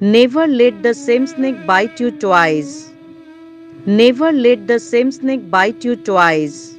Never let the same snake bite you twice. Never let the same snake bite you twice.